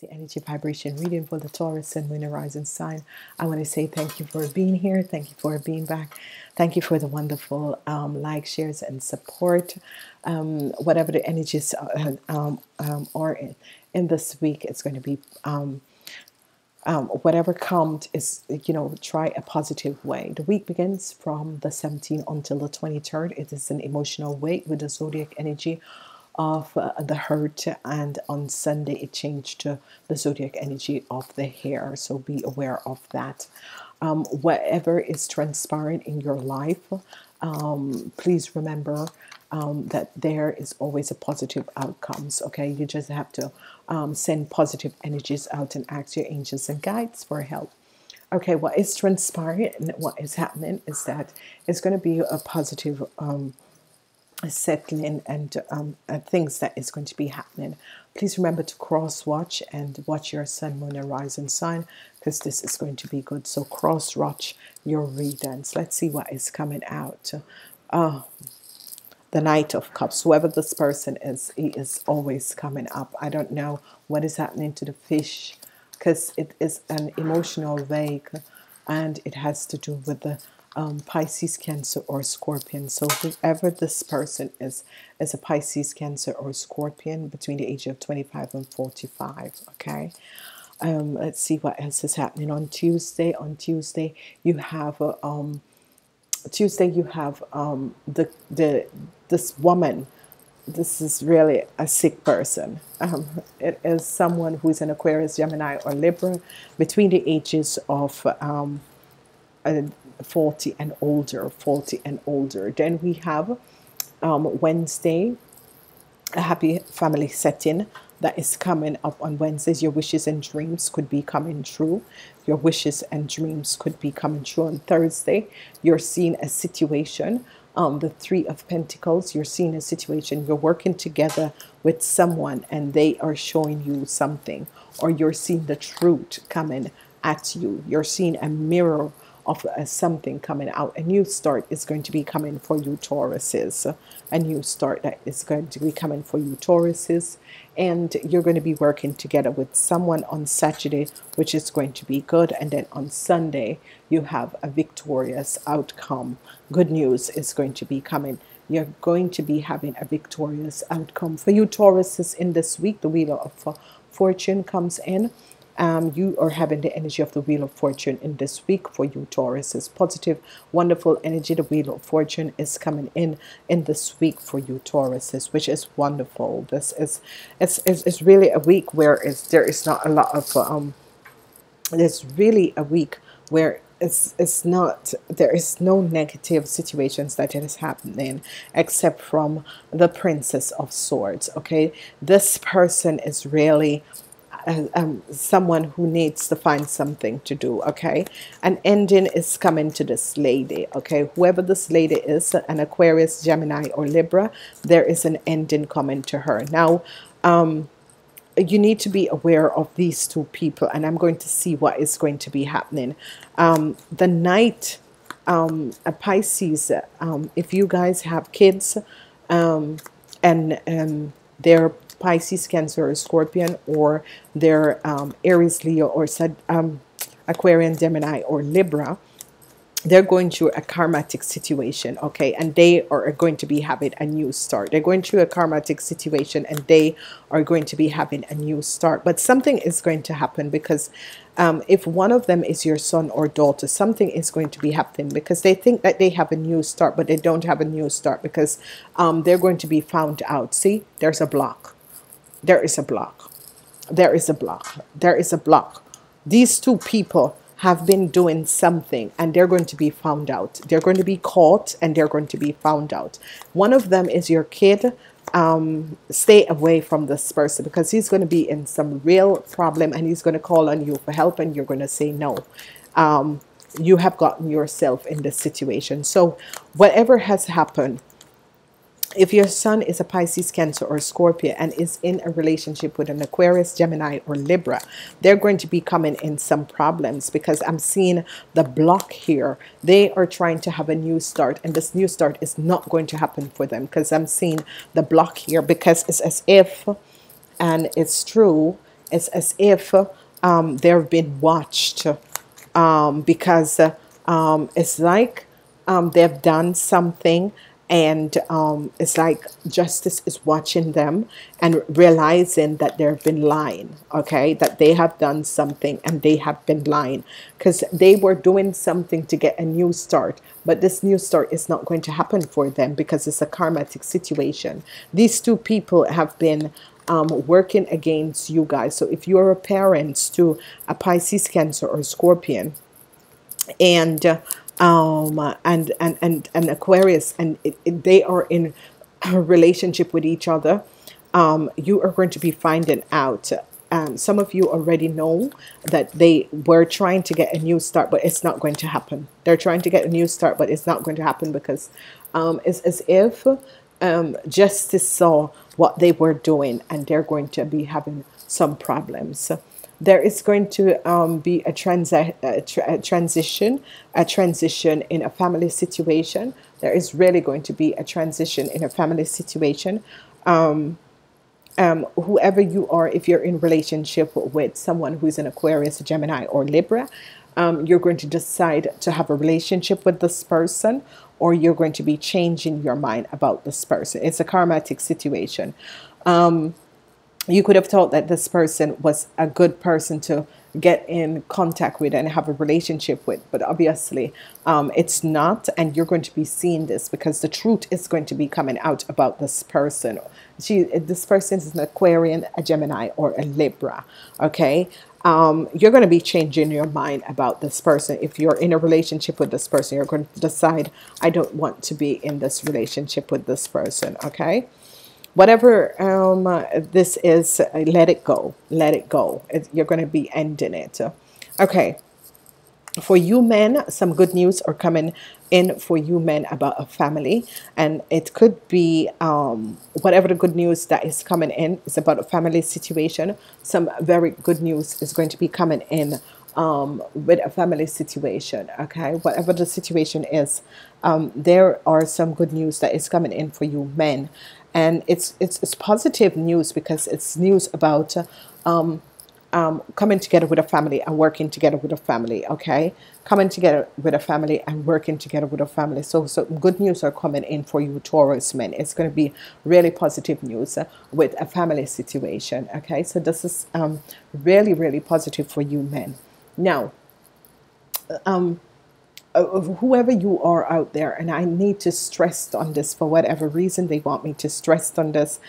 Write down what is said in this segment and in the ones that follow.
the energy vibration reading for the Taurus and Moon Horizon sign. I want to say thank you for being here. Thank you for being back. Thank you for the wonderful um, like, shares, and support. Um, whatever the energies uh, um, um, are in, in, this week, it's going to be um, um, whatever comes is, you know, try a positive way. The week begins from the 17th until the 23rd. It is an emotional weight with the zodiac energy of uh, the hurt and on Sunday it changed to the zodiac energy of the hair so be aware of that. Um, whatever is transpiring in your life um, please remember um, that there is always a positive outcomes okay? You just have to um, send positive energies out and ask your angels and guides for help. Okay what is transpiring and what is happening is that it's going to be a positive um, settling and um, uh, things that is going to be happening. Please remember to cross watch and watch your sun, moon, and rising sign because this is going to be good. So cross watch your readings. Let's see what is coming out. Oh, the Knight of Cups. Whoever this person is, he is always coming up. I don't know what is happening to the fish because it is an emotional vague and it has to do with the um, Pisces, Cancer, or Scorpion. So whoever this person is, is a Pisces, Cancer, or Scorpion between the age of 25 and 45. Okay. Um, let's see what else is happening on Tuesday. On Tuesday, you have a um, Tuesday you have um, the the this woman. This is really a sick person. Um, it is someone who is an Aquarius, Gemini, or Libra between the ages of um, 40 and older 40 and older. Then we have um, Wednesday a happy family setting that is coming up on Wednesdays. Your wishes and dreams could be coming true. Your wishes and dreams could be coming true on Thursday. You're seeing a situation um, the three of Pentacles. You're seeing a situation. You're working together with someone and they are showing you something. Or you're seeing the truth coming at you. You're seeing a mirror of uh, something coming out. A new start is going to be coming for you, Tauruses. A new start that is going to be coming for you, Tauruses. And you're going to be working together with someone on Saturday, which is going to be good. And then on Sunday, you have a victorious outcome. Good news is going to be coming you're going to be having a victorious outcome for you Tauruses in this week the wheel of fortune comes in um, you are having the energy of the Wheel of Fortune in this week for you, Taurus. It's positive, wonderful energy. The Wheel of Fortune is coming in in this week for you, Tauruses, which is wonderful. This is it's, it's, it's really a week where it's, there is not a lot of, um, there's really a week where it's, it's not there is no negative situations that is happening except from the princess of swords okay this person is really um, someone who needs to find something to do okay? An ending is coming to this lady okay? Whoever this lady is an Aquarius Gemini or Libra there is an ending coming to her. Now um, you need to be aware of these two people and I'm going to see what is going to be happening. Um, the night um, a Pisces um, if you guys have kids um, and they're Pisces, Cancer, or Scorpion, or their um, Aries, Leo, or um, Aquarian, Gemini, or Libra, they're going through a karmatic situation, okay, and they are going to be having a new start. They're going through a karmatic situation and they are going to be having a new start. But something is going to happen because um, if one of them is your son or daughter, something is going to be happening because they think that they have a new start, but they don't have a new start because um, they're going to be found out. See, there's a block there is a block. There is a block. There is a block. These two people have been doing something and they're going to be found out. They're going to be caught and they're going to be found out. One of them is your kid. Um, stay away from this person because he's going to be in some real problem and he's going to call on you for help and you're going to say no. Um, you have gotten yourself in this situation. So whatever has happened, if your son is a Pisces, Cancer, or Scorpio and is in a relationship with an Aquarius, Gemini, or Libra, they're going to be coming in some problems because I'm seeing the block here. They are trying to have a new start, and this new start is not going to happen for them because I'm seeing the block here because it's as if, and it's true, it's as if um, they've been watched um, because um, it's like um, they've done something and um, it's like justice is watching them and realizing that they've been lying okay? That they have done something and they have been lying. Because they were doing something to get a new start but this new start is not going to happen for them because it's a karmatic situation. These two people have been um, working against you guys. So if you're a parent to a Pisces Cancer or Scorpion and uh, um, and, and, and, and Aquarius, and it, it, they are in a relationship with each other, um, you are going to be finding out. Um, some of you already know that they were trying to get a new start, but it's not going to happen. They're trying to get a new start, but it's not going to happen because um, it's as if um, justice saw what they were doing and they're going to be having some problems there is going to um, be a, transi a, tra a, transition, a transition in a family situation. There is really going to be a transition in a family situation. Um, um, whoever you are, if you're in relationship with someone who's an Aquarius, Gemini, or Libra, um, you're going to decide to have a relationship with this person or you're going to be changing your mind about this person. It's a karmatic situation. Um, you could have thought that this person was a good person to get in contact with and have a relationship with but obviously um, it's not and you're going to be seeing this because the truth is going to be coming out about this person. She this person is an aquarian a gemini or a libra okay? Um, you're going to be changing your mind about this person. If you're in a relationship with this person you're going to decide i don't want to be in this relationship with this person okay whatever um, this is, let it go. Let it go. You're going to be ending it. Okay. For you men, some good news are coming in for you men about a family. And it could be um, whatever the good news that is coming in is about a family situation. Some very good news is going to be coming in um, with a family situation. Okay. Whatever the situation is, um, there are some good news that is coming in for you men and it's it's, it's positive news because it's news about um, um, coming together with a family and working together with a family okay? Coming together with a family and working together with a family. So so good news are coming in for you Taurus men it's going to be really positive news uh, with a family situation okay? So this is um, really really positive for you men now um, of whoever you are out there, and I need to stress on this for whatever reason they want me to stress on this.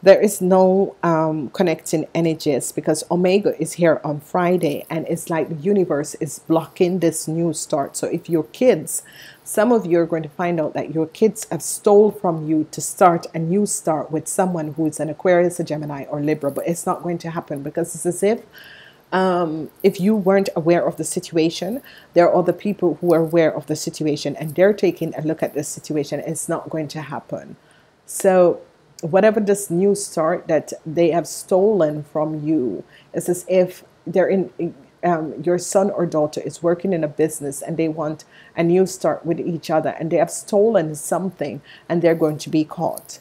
There is no um, connecting energies because Omega is here on Friday, and it's like the universe is blocking this new start. So, if your kids, some of you are going to find out that your kids have stole from you to start a new start with someone who is an Aquarius, a Gemini, or Libra, but it's not going to happen because it's as if um, if you weren't aware of the situation, there are other people who are aware of the situation and they're taking a look at this situation. It's not going to happen. So, whatever this new start that they have stolen from you, it's as if they're in. Um, your son or daughter is working in a business and they want a new start with each other and they have stolen something and they're going to be caught.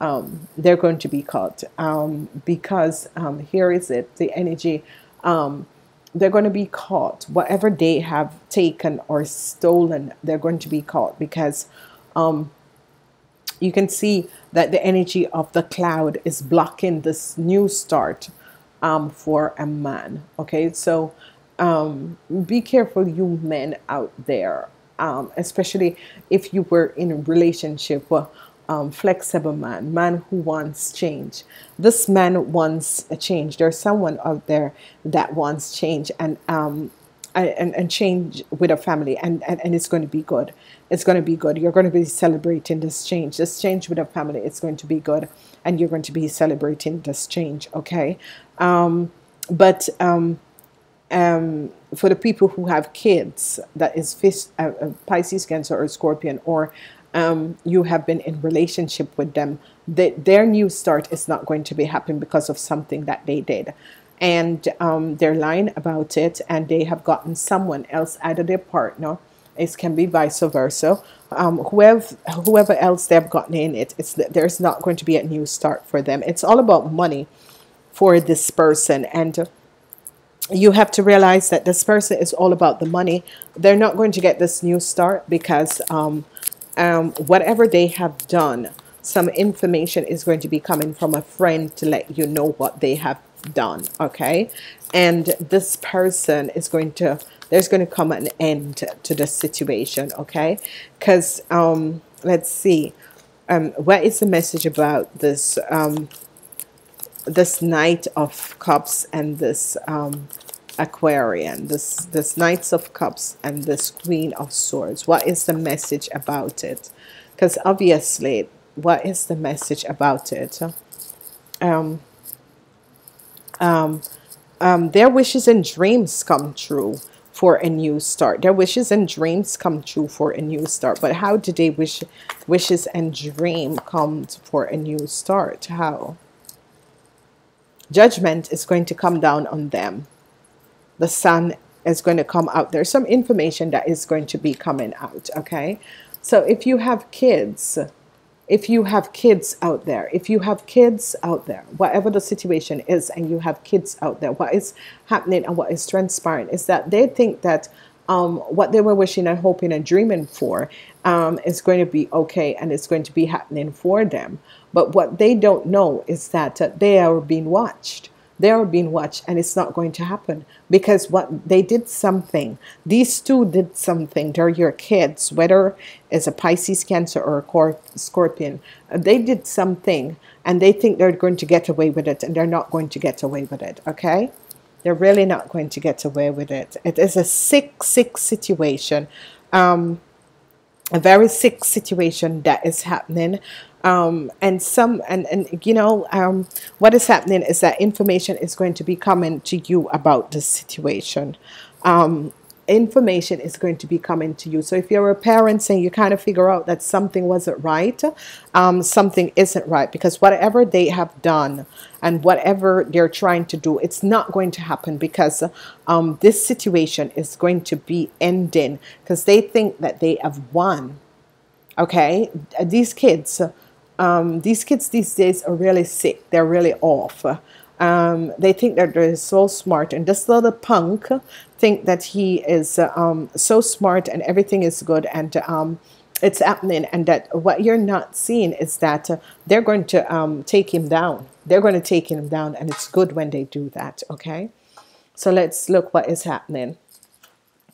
Um, they're going to be caught um, because um, here is it the energy um, they're going to be caught. Whatever they have taken or stolen, they're going to be caught because um, you can see that the energy of the cloud is blocking this new start um, for a man. Okay, so um, be careful, you men out there, um, especially if you were in a relationship um, flexible man, man who wants change. This man wants a change. There's someone out there that wants change and um, and, and change with a family, and, and, and it's going to be good. It's going to be good. You're going to be celebrating this change. This change with a family, it's going to be good, and you're going to be celebrating this change, okay? Um, but um, um, for the people who have kids, that is fish, uh, uh, Pisces, Cancer, or Scorpion, or um, you have been in relationship with them, that their new start is not going to be happening because of something that they did. And um, they're lying about it, and they have gotten someone else, either their partner, it can be vice versa. Um, whoever whoever else they've gotten in it, it's there's not going to be a new start for them. It's all about money. for this person and you have to realize that this person is all about the money they're not going to get this new start because um, um, whatever they have done some information is going to be coming from a friend to let you know what they have done okay? And this person is going to there's going to come an end to the situation okay? Because um let's see um what is the message about this um this knight of cups and this um aquarian this this knights of cups and this queen of swords what is the message about it because obviously what is the message about it um um um, their wishes and dreams come true for a new start. Their wishes and dreams come true for a new start. But how do they wish wishes and dream come for a new start? How? Judgment is going to come down on them. The sun is going to come out. There's some information that is going to be coming out. Okay. So if you have kids, if you have kids out there, if you have kids out there, whatever the situation is, and you have kids out there, what is happening and what is transpiring is that they think that um, what they were wishing and hoping and dreaming for um, is going to be okay and it's going to be happening for them. But what they don't know is that uh, they are being watched they are being watched and it's not going to happen because what they did something. These two did something. They're your kids whether it's a pisces cancer or a scorpion. They did something and they think they're going to get away with it and they're not going to get away with it okay? They're really not going to get away with it. It is a sick sick situation um a very sick situation that is happening um, and some and and you know um, what is happening is that information is going to be coming to you about this situation. Um, information is going to be coming to you. So if you're a parent and you kind of figure out that something wasn't right um, something isn't right because whatever they have done and whatever they're trying to do it's not going to happen because um, this situation is going to be ending because they think that they have won. Okay? These kids um, these kids these days are really sick. They're really off. Um, they think that they're so smart. And this little punk think that he is um, so smart and everything is good and um, it's happening. And that what you're not seeing is that uh, they're going to um, take him down. They're going to take him down. And it's good when they do that. Okay. So let's look what is happening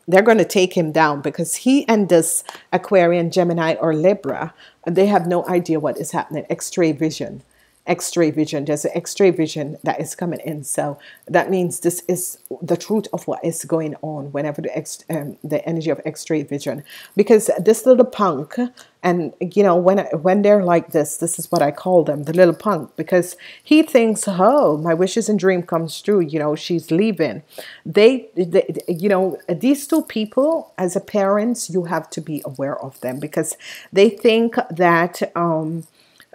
they're going to take him down because he and this Aquarian, Gemini, or Libra, they have no idea what is happening. X-ray vision x-ray vision. There's an x-ray vision that is coming in. So that means this is the truth of what is going on whenever the X, um, the energy of x-ray vision. Because this little punk and you know when when they're like this this is what I call them the little punk because he thinks oh my wishes and dream comes true you know she's leaving. They, they you know these two people as a parents you have to be aware of them because they think that um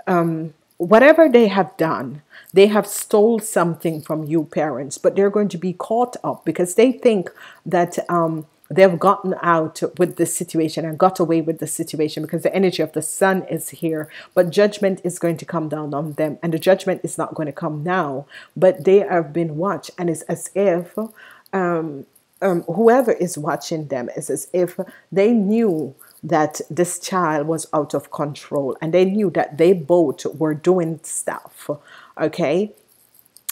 um whatever they have done, they have stole something from you parents, but they're going to be caught up because they think that um, they've gotten out with the situation and got away with the situation because the energy of the sun is here. But judgment is going to come down on them and the judgment is not going to come now. But they have been watched and it's as if um, um, whoever is watching them is as if they knew that this child was out of control. And they knew that they both were doing stuff okay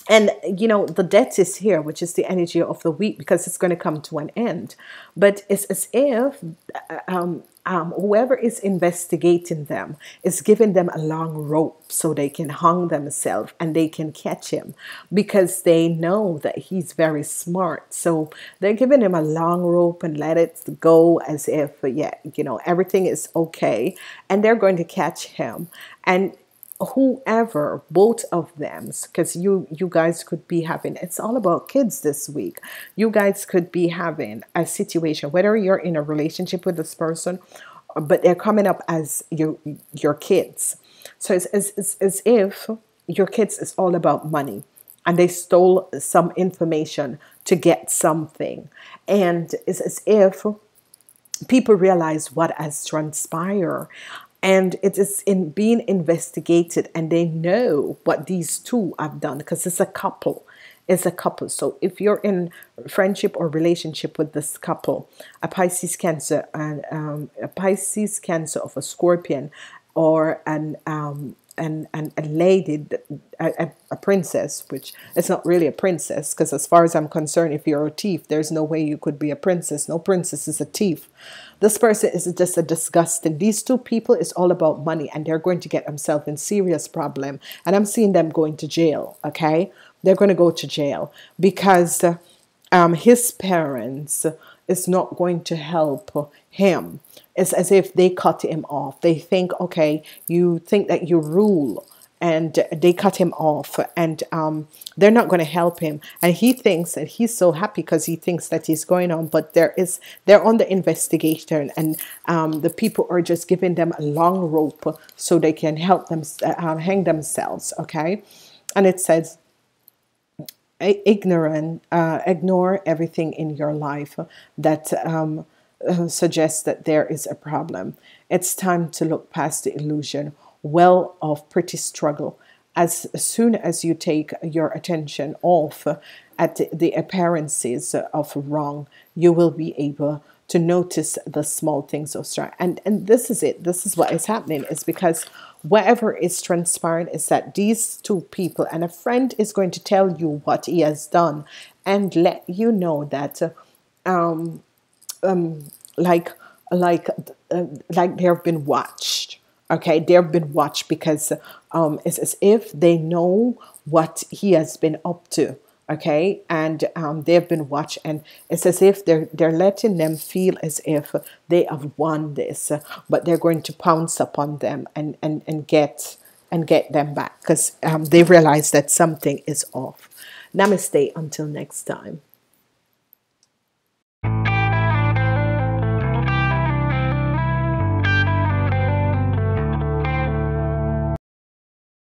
and you know the debt is here which is the energy of the week because it's going to come to an end but it's as if uh, um, um, whoever is investigating them is giving them a long rope so they can hang themselves and they can catch him because they know that he's very smart. So they're giving him a long rope and let it go as if, yeah, you know, everything is okay. And they're going to catch him. And whoever both of them because you you guys could be having it's all about kids this week. You guys could be having a situation whether you're in a relationship with this person but they're coming up as your your kids. So it's, it's, it's as if your kids is all about money and they stole some information to get something. And it's as if people realize what has transpired and it is in being investigated and they know what these two have done because it's a couple. It's a couple. So if you're in friendship or relationship with this couple a pisces cancer and um, a pisces cancer of a scorpion or an um, and, and a lady, a, a, princess, which it's not really a princess, because as far as I'm concerned, if you're a thief, there's no way you could be a princess. No princess is a thief. This person is just a disgusting. These two people is all about money, and they're going to get themselves in serious problem. And I'm seeing them going to jail. Okay, they're going to go to jail because um, his parents is not going to help him it's as if they cut him off. They think, okay, you think that you rule, and they cut him off, and um, they're not going to help him. And he thinks that he's so happy because he thinks that he's going on, but there is they're on the investigation, and um, the people are just giving them a long rope so they can help them uh, hang themselves. Okay, and it says ignorant, uh, ignore everything in your life that um, uh, suggests that there is a problem. It's time to look past the illusion, well of pretty struggle. As soon as you take your attention off at the appearances of wrong, you will be able to notice the small things of strength. And and this is it. This is what is happening. Is because whatever is transpiring is that these two people and a friend is going to tell you what he has done and let you know that um, um, like like uh, like they've been watched okay? They've been watched because um, it's as if they know what he has been up to okay? And um, they've been watched and it's as if they're they're letting them feel as if they have won this but they're going to pounce upon them and and and get and get them back because um, they realize that something is off. Namaste until next time.